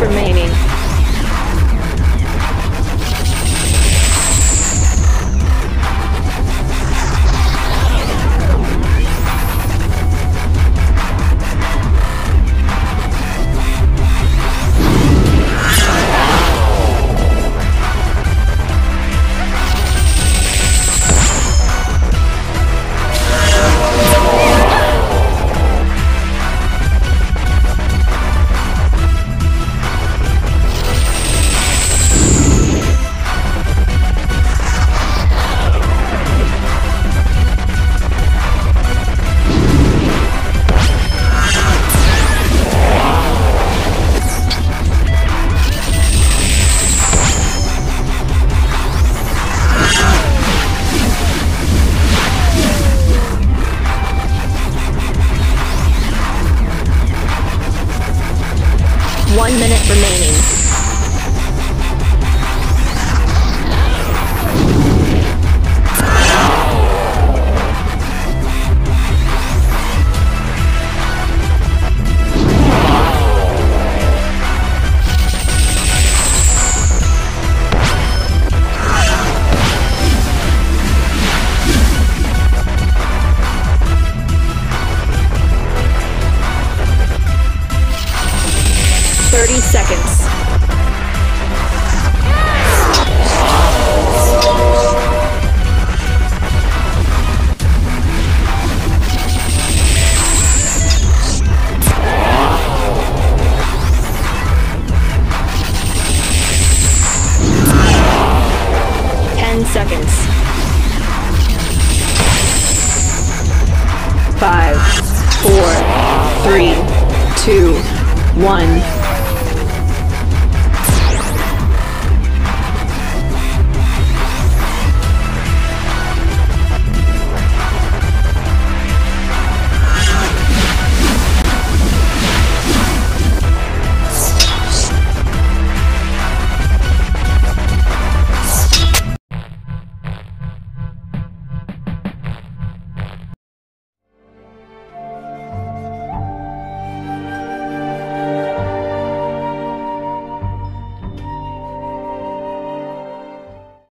remaining. Seconds. Ten seconds. Five, four, three, two, one.